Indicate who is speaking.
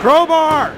Speaker 1: Crowbar!